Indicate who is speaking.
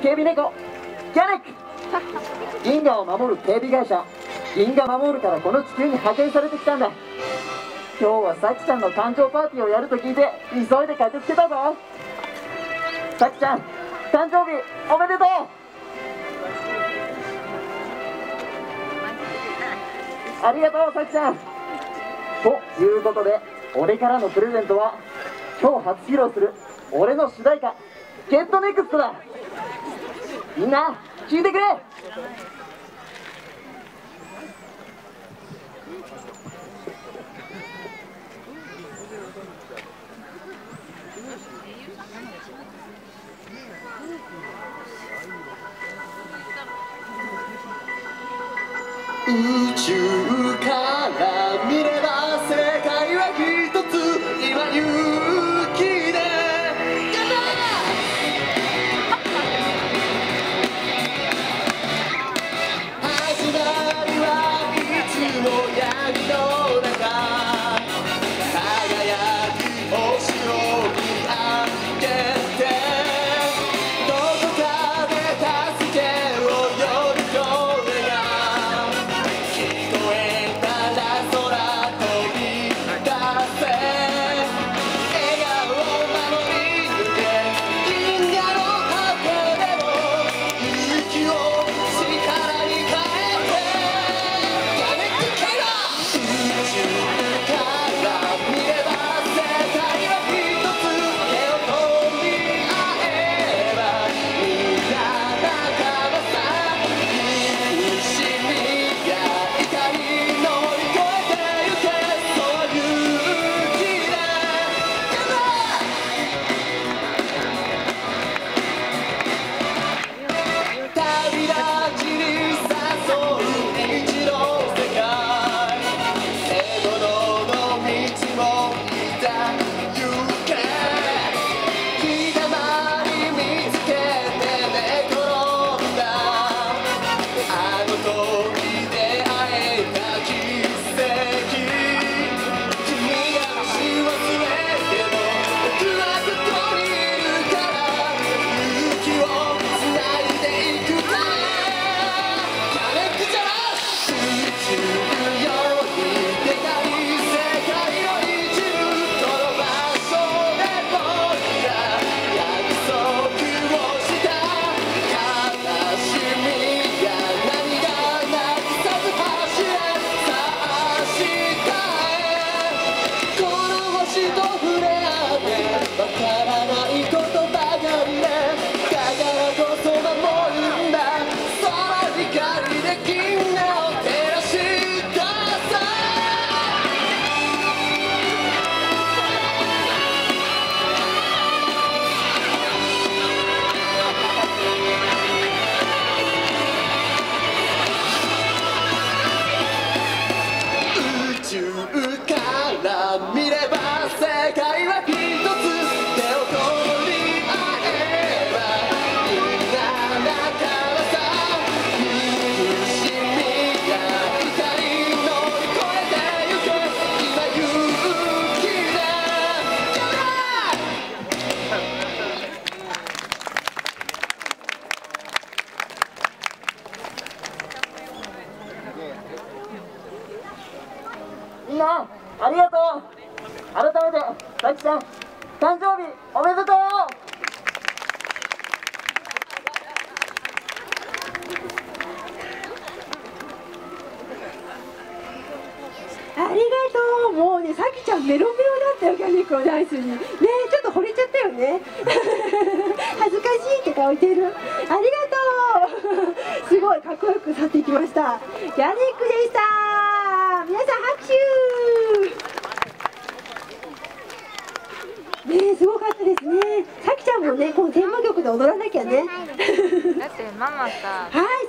Speaker 1: 警備猫。ギャネック。銀河を守る警備会社。銀河守るからこの地球に派遣されてきたんだ。今日はさきちゃんの誕生パーティーをやると聞いて急いで駆けつけたぞ。さきちゃん誕生日おめでとう。ありがとうさきちゃん。ということで俺からのプレゼントは今日初披露する俺の主題歌「ゲットネクストだ。みんな聞いてくれ。
Speaker 2: 宇宙みんな仲間さ苦しみや
Speaker 1: ありがとう。改めてさきちゃん誕生日おめでとう！
Speaker 3: ありがとう。もうねさきちゃんメロメロだったよキャニックのダンスに。ねちょっと惚れちゃったよね。恥ずかしいって顔してる。ありがとう。すごいかっこよく去っていきました。キャニックでした。皆さん拍手。ねすごかったですね。さきちゃんもねこのテーマ曲で踊らなきゃね。
Speaker 4: だってママさ
Speaker 3: はい